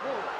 六个